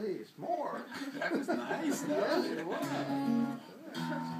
please, more. That was nice. yes, it was.